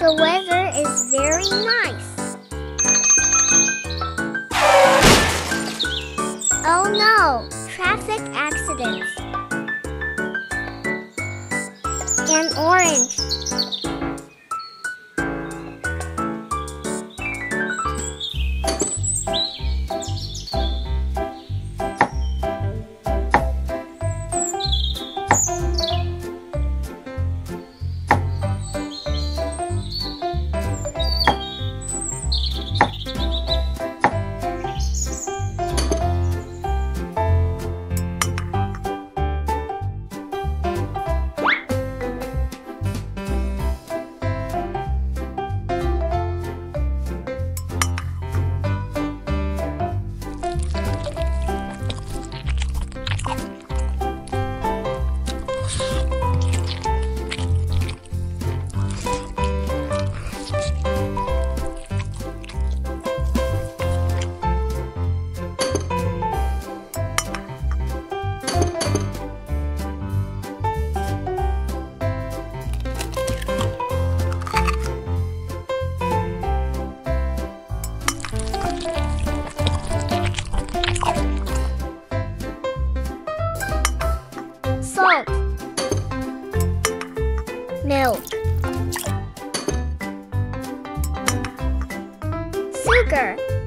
The weather is very nice. Oh no! Traffic accidents. An orange. Milk. Sugar.